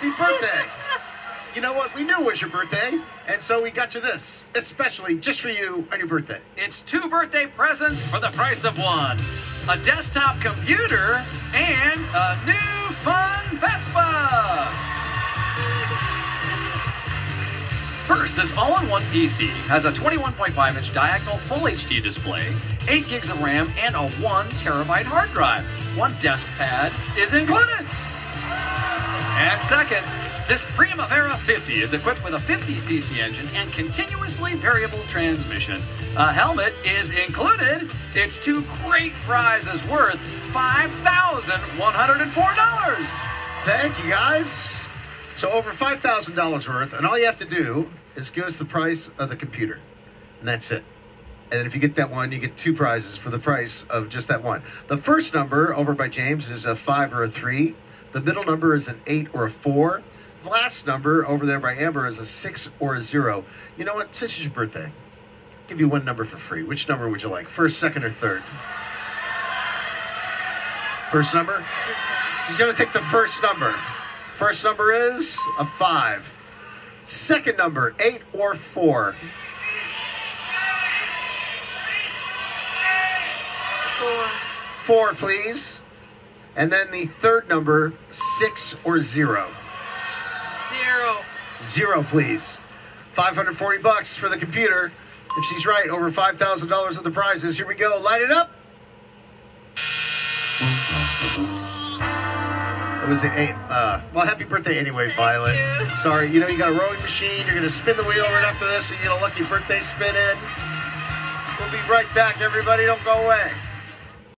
happy birthday. You know what? We knew it was your birthday, and so we got you this, especially just for you on your birthday. It's two birthday presents for the price of one a desktop computer and a new fun Vespa. First, this all-in-one PC has a 21.5 inch diagonal full HD display, 8 gigs of RAM, and a 1 terabyte hard drive. One desk pad is included. And second, this Primavera 50 is equipped with a 50cc engine and continuously variable transmission. A helmet is included. It's two great prizes worth $5,104. Thank you, guys. So over five thousand dollars worth, and all you have to do is give us the price of the computer, and that's it. And if you get that one, you get two prizes for the price of just that one. The first number over by James is a five or a three. The middle number is an eight or a four. The last number over there by Amber is a six or a zero. You know what? Since it's your birthday, I'll give you one number for free. Which number would you like? First, second, or third? First number? She's going to take the first number. First number is a five. Second number, eight or four. Four. Four, please. And then the third number, six or zero. Zero. Zero, please. 540 bucks for the computer. If she's right, over $5,000 of the prizes. Here we go. Light it up. It was a, uh, well, happy birthday anyway, Violet. you. Sorry, you know, you got a rowing machine. You're going to spin the wheel right after this, so you get a lucky birthday spin in. We'll be right back, everybody. Don't go away.